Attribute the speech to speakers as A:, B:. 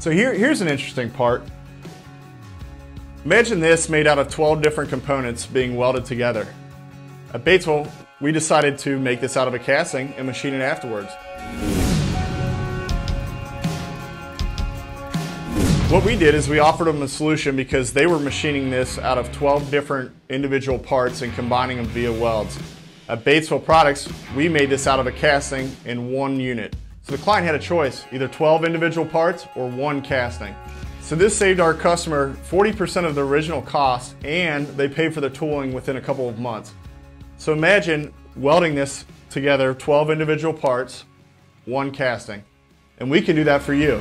A: So here, here's an interesting part. Imagine this made out of 12 different components being welded together. At Batesville, we decided to make this out of a casting and machine it afterwards. What we did is we offered them a solution because they were machining this out of 12 different individual parts and combining them via welds. At Batesville Products, we made this out of a casting in one unit. So the client had a choice, either 12 individual parts or one casting. So this saved our customer 40% of the original cost and they paid for the tooling within a couple of months. So imagine welding this together, 12 individual parts, one casting. And we can do that for you.